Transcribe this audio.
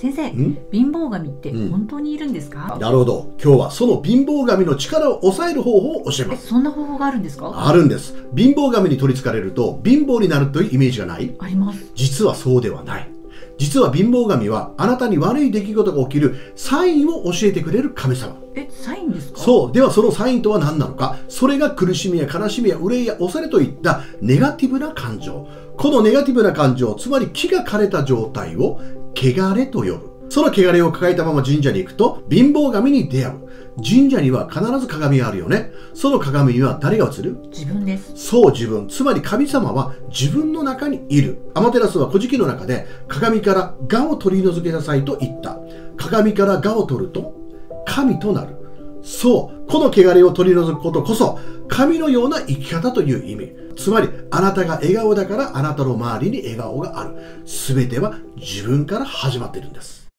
先生ん？貧乏神ってうん本当にいるんですか、なるほど。今日はその貧乏神の力を抑える方法を教えます。えそんな方法があるんですか？あるんです。貧乏神に取り憑かれると貧乏になるというイメージがないあります実はそうではない。実は貧乏神はあなたに悪い出来事が起きるサインを教えてくれる神様。えサインですか？そう。ではそのサインとは何なのか？それが苦しみや悲しみや憂いや恐れといったネガティブな感情。このネガティブな感情、つまり気が枯れた状態を汚れと呼ぶ。その汚れを抱えたまま神社に行くと貧乏神に出会う。神社には必ず鏡があるよね。その鏡には誰が映る？自分ですそう自分。つまり神様は自分の中にいる。アマテラスは古事記の中で鏡から我を取り除けなさいと言った。鏡から我を取ると神となる。そう。この汚れを取り除くことこそ神のような生き方という意味。つまりあなたが笑顔だからあなたの周りに笑顔がある。すべては自分から始まっているんです。